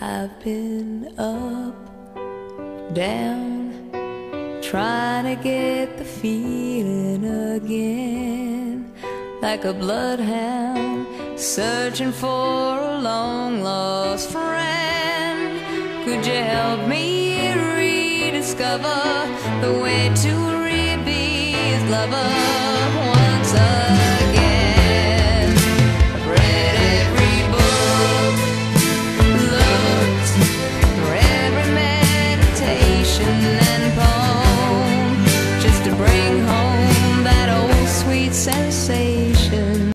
I've been up, down, trying to get the feeling again. Like a bloodhound searching for a long lost friend. Could you help me rediscover the way to be his lover?